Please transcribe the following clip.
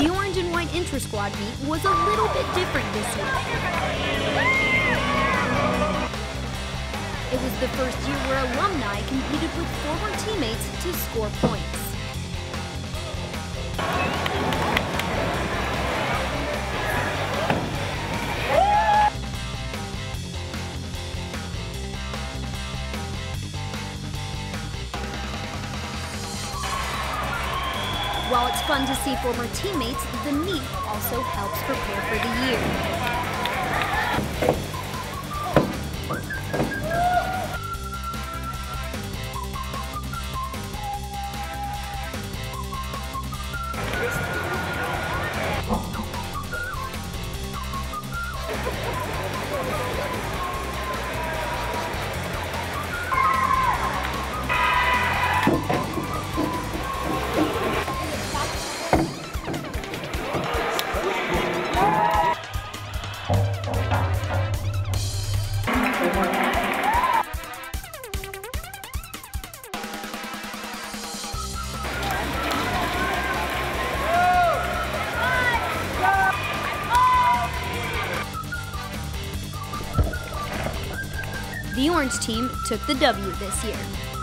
The Orange and White Intra Squad meet was a little bit different this year. It was the first year where alumni competed with former teammates to score points. While it's fun to see former teammates, the meet also helps prepare for the year. The Orange team took the W this year.